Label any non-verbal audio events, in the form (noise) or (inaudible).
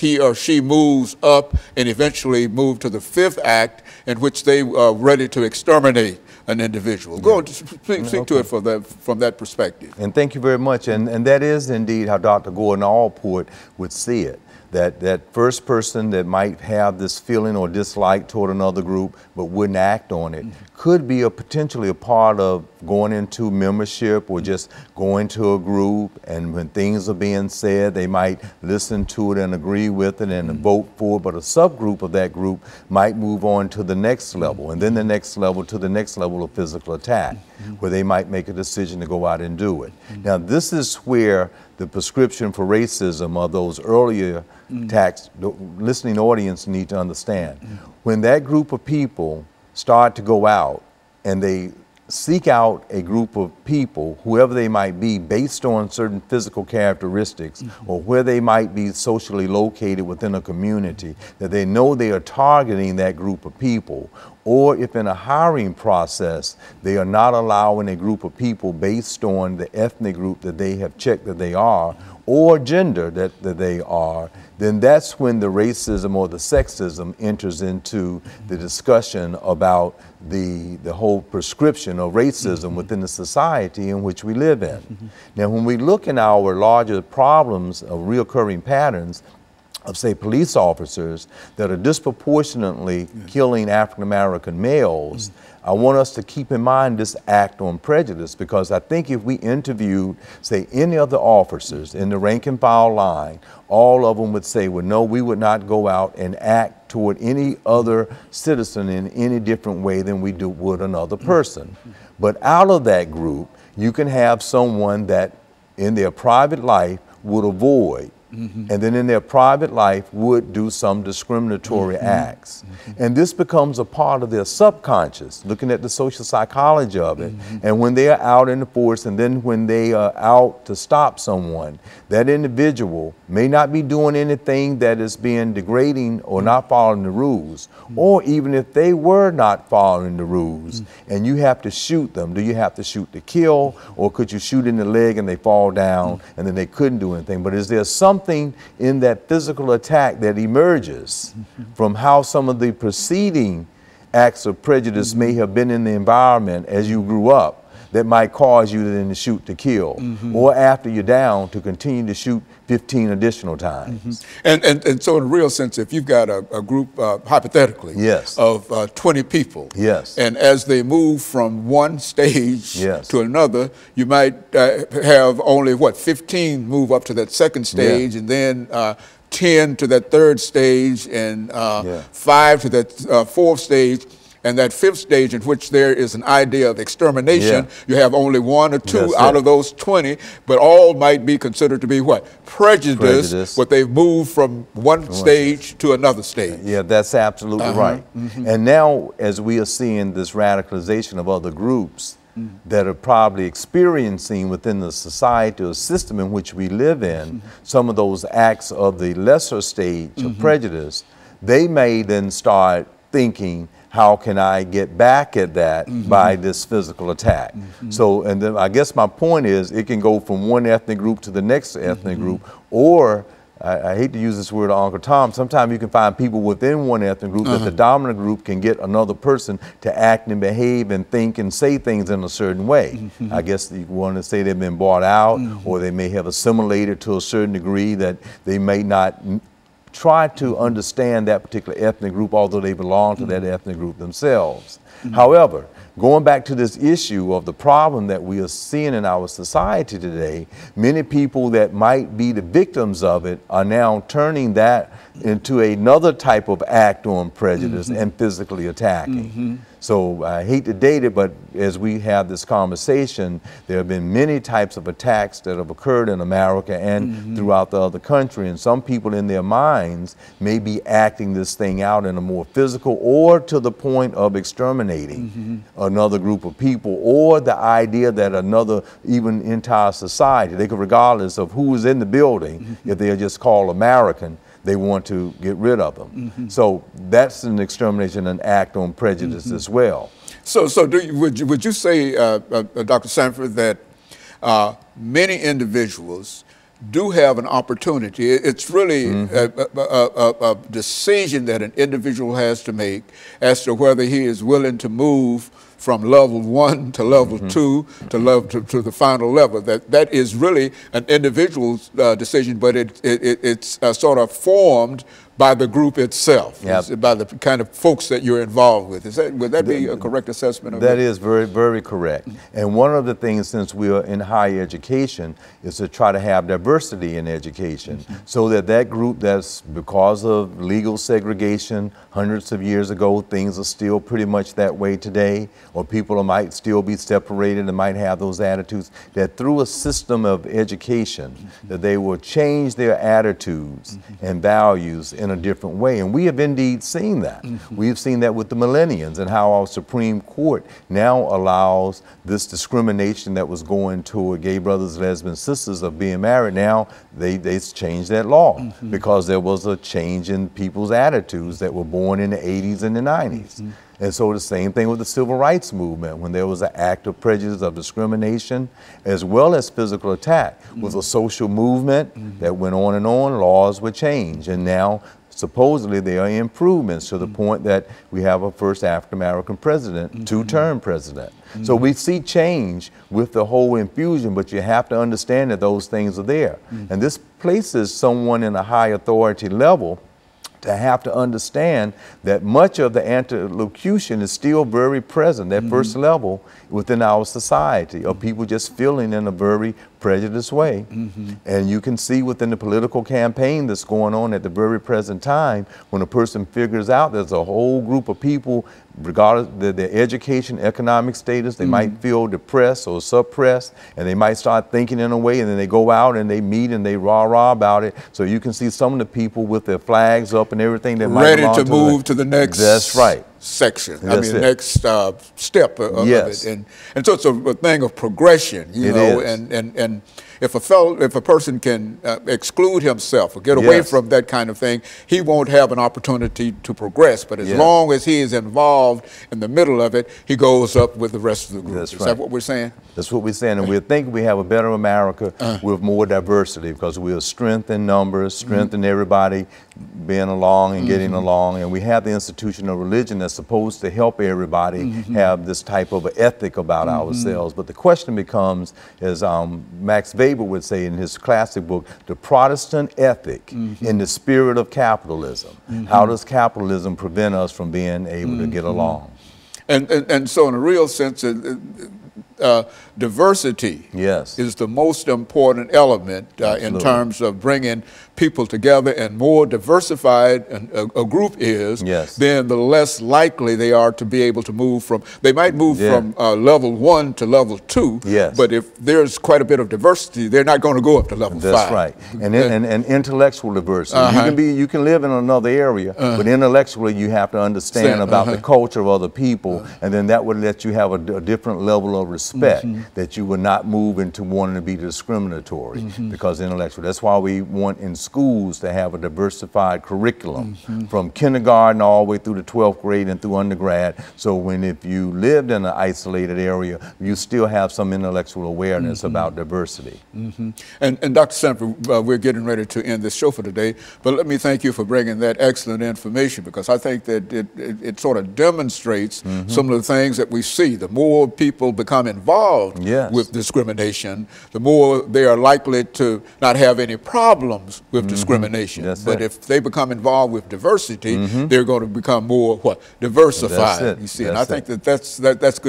he or she moves up and eventually move to the fifth act in which they are ready to exterminate an individual. Go on, speak, speak okay. to it from that, from that perspective. And thank you very much. And, and that is indeed how Dr. Gordon Allport would see it that that first person that might have this feeling or dislike toward another group but wouldn't act on it mm-hmm. could be a potentially a part of going into membership or just going to a group and when things are being said they might listen to it and agree with it and mm-hmm. vote for it but a subgroup of that group might move on to the next level and then the next level to the next level of physical attack mm-hmm. where they might make a decision to go out and do it mm-hmm. now this is where the prescription for racism of those earlier mm. attacks, the listening audience need to understand. Mm. When that group of people start to go out and they seek out a group of people, whoever they might be, based on certain physical characteristics mm-hmm. or where they might be socially located within a community, that they know they are targeting that group of people. Or if in a hiring process, they are not allowing a group of people based on the ethnic group that they have checked that they are, or gender that, that they are, then that's when the racism or the sexism enters into the discussion about the, the whole prescription of racism mm-hmm. within the society in which we live in. Mm-hmm. Now, when we look in our larger problems of reoccurring patterns, of say police officers that are disproportionately killing African American males, mm-hmm. I want us to keep in mind this act on prejudice because I think if we interviewed, say, any of the officers in the rank and file line, all of them would say, well, no, we would not go out and act toward any other citizen in any different way than we do would another person. But out of that group, you can have someone that in their private life would avoid Mm-hmm. and then in their private life would do some discriminatory mm-hmm. acts. Mm-hmm. And this becomes a part of their subconscious, looking at the social psychology of it. Mm-hmm. And when they are out in the force, and then when they are out to stop someone, that individual may not be doing anything that is being degrading or not following the rules. Mm-hmm. Or even if they were not following the rules mm-hmm. and you have to shoot them, do you have to shoot to kill, or could you shoot in the leg and they fall down and then they couldn't do anything? But is there some something in that physical attack that emerges (laughs) from how some of the preceding acts of prejudice may have been in the environment as you grew up that might cause you then to shoot to kill, mm-hmm. or after you're down to continue to shoot 15 additional times. Mm-hmm. And, and, and so, in a real sense, if you've got a, a group, uh, hypothetically, yes. of uh, 20 people, yes. and as they move from one stage yes. to another, you might uh, have only, what, 15 move up to that second stage, yeah. and then uh, 10 to that third stage, and uh, yeah. five to that uh, fourth stage and that fifth stage, in which there is an idea of extermination, yeah. you have only one or two That's out it. of those 20, but all might be considered to be what? Prejudice, Prejudice. but they've moved from one stage to another stage. Yeah, that's absolutely uh-huh. right. Mm-hmm. And now, as we are seeing this radicalization of other groups, mm. that are probably experiencing within the society or system in which we live in mm-hmm. some of those acts of the lesser stage mm-hmm. of prejudice, they may then start thinking how can I get back at that mm-hmm. by this physical attack? Mm-hmm. So, and then I guess my point is it can go from one ethnic group to the next ethnic mm-hmm. group, or I, I, hate to use this word, Uncle Tom. Sometimes you can find people within one ethnic group uh-huh. that the uh-huh. dominant group can get another person to act and behave and think and say things in a certain way. Mm-hmm. I guess you want to say they've been bought out, mm-hmm. or they may have assimilated to a certain degree that they may not try to understand that particular ethnic group, although they belong to that ethnic group themselves. Mm-hmm. However, going back to this issue of the problem that we are seeing in our society today, many people that might be the victims of it are now turning that into another type of act on prejudice mm-hmm. and physically attacking. Mm-hmm. So I hate to date it, but as we have this conversation, there have been many types of attacks that have occurred in America and mm-hmm. throughout the other country. And some people in their minds may be acting this thing out in a more physical or to the point of exterminating mm-hmm. another group of people or the idea that another, even entire society, they could, regardless of who is in the building, mm-hmm. if they are just called American, they want to get rid of them. Mm-hmm. So that's an extermination, an act on prejudice mm-hmm. as well. So, so you, would, you, would you say, uh, uh, uh Dr. Sanford, that uh, many individuals do have an opportunity. It's really mm-hmm. a, a, a, a, decision that an individual has to make as to whether he is willing to move from level one to level mm-hmm. two to level to, to, the final level. That that is really an individual's uh, decision, but it, it, it's uh, sort of formed by the group itself, yep. by the kind of folks that you're involved with. Is that would that be a correct assessment of that? That is very very correct. And one of the things, since we are in higher education, is to try to have diversity in education, mm-hmm. so that that group that's because of legal segregation hundreds of years ago, things are still pretty much that way today, or people might still be separated and might have those attitudes. That through a system of education, mm-hmm. that they will change their attitudes mm-hmm. and values in in a different way. And we have indeed seen that. Mm-hmm. We've seen that with the millennials and how our Supreme Court now allows this discrimination that was going toward gay brothers, lesbians, sisters of being married. Now they, they changed that law mm-hmm. because there was a change in people's attitudes that were born in the 80s and the 90s. Mm-hmm. And so the same thing with the civil rights movement, when there was an act of prejudice, of discrimination, as well as physical attack, mm-hmm. was a social movement mm-hmm. that went on and on, laws were changed. And now supposedly there are improvements to the mm-hmm. point that we have a first African American president, mm-hmm. two term president. Mm-hmm. So we see change with the whole infusion, but you have to understand that those things are there. Mm-hmm. And this places someone in a high authority level to have to understand that much of the anti-locution is still very present, that mm-hmm. first level within our society of people just feeling in a very prejudiced way. Mm-hmm. And you can see within the political campaign that's going on at the very present time, when a person figures out there's a whole group of people, regardless of their education, economic status, they mm-hmm. might feel depressed or suppressed, and they might start thinking in a way, and then they go out and they meet and they rah rah about it. So you can see some of the people with their flags up and everything that ready to, to move to the next. That's right section. That's I mean, it. next uh, step of, yes. it, and and so it's a, a thing of progression, you it know, is. and and and if a fellow, if a person can uh, exclude himself or get away yes. from that kind of thing, he won't have an opportunity to progress. But as yes. long as he is involved in the middle of it, he goes up with the rest of the group. That's is right. that what we're saying? That's what we're saying, and we think we have a better America uh. with more diversity because we have strength in numbers, strength mm-hmm. in everybody being along and mm-hmm. getting along, and we have the institution of religion that's supposed to help everybody mm-hmm. have this type of ethic about mm-hmm. ourselves. But the question becomes, as um, Max Weber would say in his classic book, the Protestant ethic mm-hmm. in the spirit of capitalism. Mm-hmm. How does capitalism prevent us from being able to get along? And, and, and so, in a real sense, uh, diversity yes. is the most important element uh, in terms of bringing people together and more diversified a, a, group is, yes. then the less likely they are to be able to move from, they might move yeah. from uh, level one to level two, yes. but if there's quite a bit of diversity, they're not going to go up to level That's five. right. And, and, and intellectual diversity. Uh -huh. You, can be, you can live in another area, -huh. but intellectually you have to understand about -huh. the uh-huh. culture of other people, uh-huh. and then that would let you have a, a different level of respect mm -hmm. that you would not move into wanting to be discriminatory mm -hmm. because intellectual. That's why we want in schools to have a diversified curriculum mm -hmm. from kindergarten all the way through the 12th grade and through undergrad. So when if you lived in an isolated area, you still have some intellectual awareness mm -hmm. about diversity. Mm -hmm. And, and Dr. Sanford, uh, we're getting ready to end this show for today, but let me thank you for bringing that excellent information because I think that it, it, it sort of demonstrates mm-hmm. some of the things that we see. The more people become involved yes. with discrimination, the more they are likely to not have any problems with mm-hmm. discrimination. That's but it. if they become involved with diversity, mm-hmm. they're going to become more what diversified. You see, that's and I think that that's that, that's good.